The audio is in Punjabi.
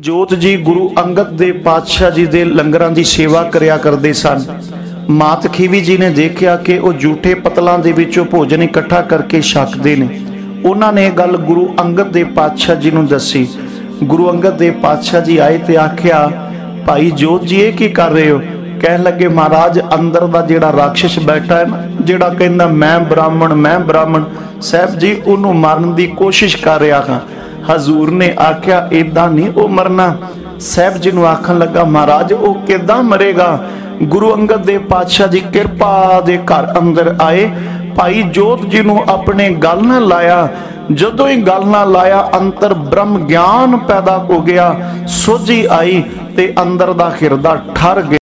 ਜੋਤ ਜੀ ਗੁਰੂ ਅੰਗਦ ਦੇ ਪਾਤਸ਼ਾਹ ਜੀ ਦੇ ਲੰਗਰਾਂ ਦੀ ਸੇਵਾ ਕਰਿਆ ਕਰਦੇ ਸਨ। ਮਾਤ ਖੀਵੀ ਜੀ ਨੇ ਦੇਖਿਆ ਕਿ ਉਹ ਝੂਠੇ ਪਤਲਾਂ ਦੇ ਵਿੱਚੋਂ ਭੋਜਨ ਇਕੱਠਾ ਕਰਕੇ ਛਕਦੇ ਨੇ। ਉਹਨਾਂ ਨੇ ਇਹ ਗੱਲ ਗੁਰੂ ਅੰਗਦ ਦੇ ਪਾਤਸ਼ਾਹ ਜੀ ਨੂੰ ਦੱਸੀ। ਗੁਰੂ ਅੰਗਦ ਦੇ ਪਾਤਸ਼ਾਹ ਜੀ ਆਏ ਤੇ ਆਖਿਆ, ਭਾਈ ਜੋਤ ਜੀ, ਇਹ ਕੀ ਕਰ ਰਹੇ ਹੋ? ਕਹਿਣ ਲੱਗੇ, ਮਹਾਰਾਜ, ਅੰਦਰ ਦਾ ਜਿਹੜਾ ਰਾਖਸ਼ ਬੈਠਾ ਹੈ ਜਿਹੜਾ ਕਹਿੰਦਾ, ਮੈਂ ਬ੍ਰਾਹਮਣ ਮੈਂ ਬ੍ਰਾਹਮਣ ਸਾਹਿਬ ਜੀ, ਉਹਨੂੰ ਮਾਰਨ ਦੀ ਕੋਸ਼ਿਸ਼ ਕਰ ਰਿਹਾ ਹਾਂ। ਹਜ਼ੂਰ ਨੇ ਆਖਿਆ ਇਦਾਂ ਨਹੀਂ ਉਹ ਮਰਨਾ। ਸਾਹਿਬ ਜੀ ਨੂੰ ਆਖਣ ਲੱਗਾ, ਮਹਾਰਾਜ, ਉਹ ਕਿਦਾਂ ਮਰੇਗਾ? ਗੁਰੂ ਅੰਗਦ ਦੇ ਪਾਤਸ਼ਾਹ ਜੀ ਕਿਰਪਾ ਦੇ ਘਰ ਅੰਦਰ ਆਏ। ਭਾਈ ਜੋਤ ਜੀ ਨੂੰ ਆਪਣੇ ਗੱਲ ਨਾਲ ਲਾਇਆ। ਜਦੋਂ ਹੀ ਗੱਲ ਨਾਲ ਲਾਇਆ, ਅੰਤਰ ਬ੍ਰਹਮ ਗਿਆਨ ਪੈਦਾ ਹੋ ਗਿਆ। ਸੋਝੀ ਆਈ ਤੇ ਅੰਦਰ ਦਾ ਹਿਰਦਾ ਠਰ ਗਿਆ।